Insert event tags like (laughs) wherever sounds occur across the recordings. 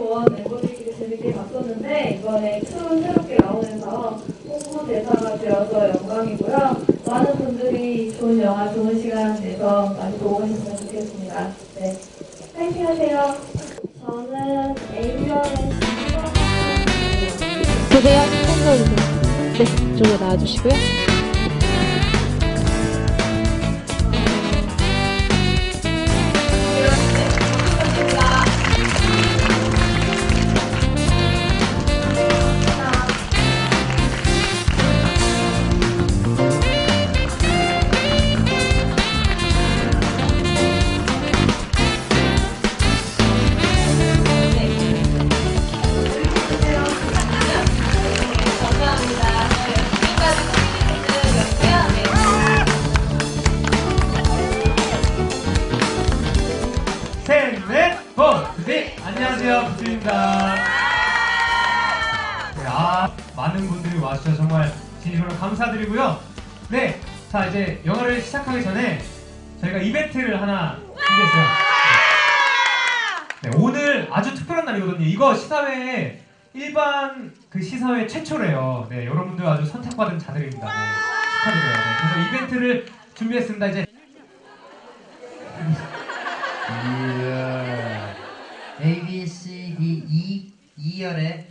매번 멤버들끼리 재밌게 봤었는데 이번에 춤 새롭게 나오면서 홍보대사가 되어서 영광이고요. 많은 분들이 좋은 영화, 좋은 시간 내서 많이 보고 계셨으면 좋겠습니다. 네, 파이팅 하세요. 저는 에이전의 보세요. 네, 쪽으로 나와주시고요. 안녕하세요. 부트입니다. 네, 아, 많은 분들이 와주셔서 정말 진심으로 감사드리고요. 네, 자, 이제 영화를 시작하기 전에 저희가 이벤트를 하나 준비했어요. 네, 오늘 아주 특별한 날이거든요. 이거 시사회에 일반 그 시사회 최초래요. 네, 여러분들 아주 선택받은 자들입니다. 네, 축하드려요. 네, 그래서 이벤트를 준비했습니다. 이제 이야. A, B, C, D, E 2열에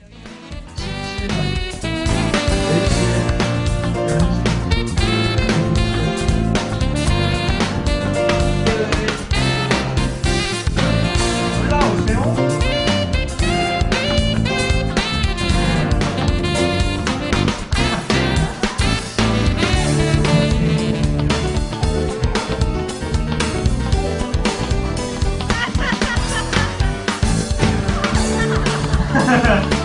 Yeah. (laughs)